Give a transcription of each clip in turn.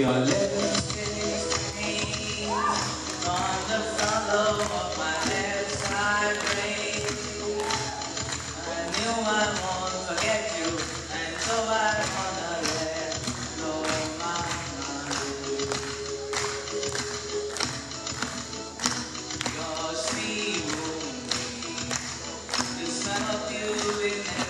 We are living on the fellow of my. I knew I won't forget you, and so I wanna let go of my mind. Your sea room, the smell of you in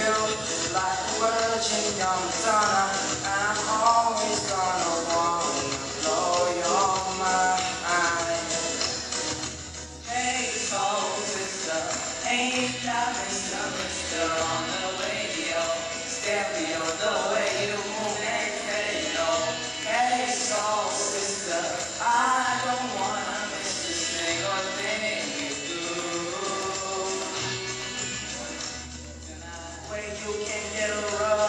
you like virgin young Madonna, and I'm always gonna wanna blow your mind. Hey, soul sister, ain't that Mr. Mister on the radio? Stereo, the you can get a rub,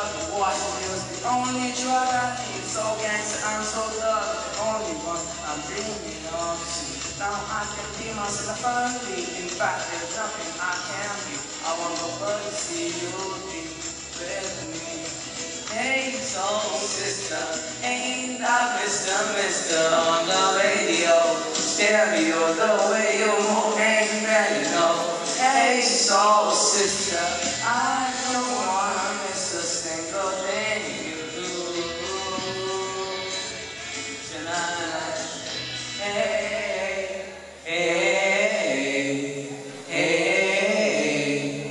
is the only drug I need. So gangster, I'm so loved, the only one I'm dreaming of. See, now I can be myself early. In fact, there's nothing I can be. I want nobody to see you be with me. Hey, soul sister, ain't that Mr. Mister on the radio? Stereo, the way you soul sister, I don't wanna miss a single thing you do tonight. Hey, hey, hey,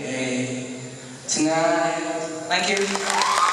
hey, tonight. Thank you.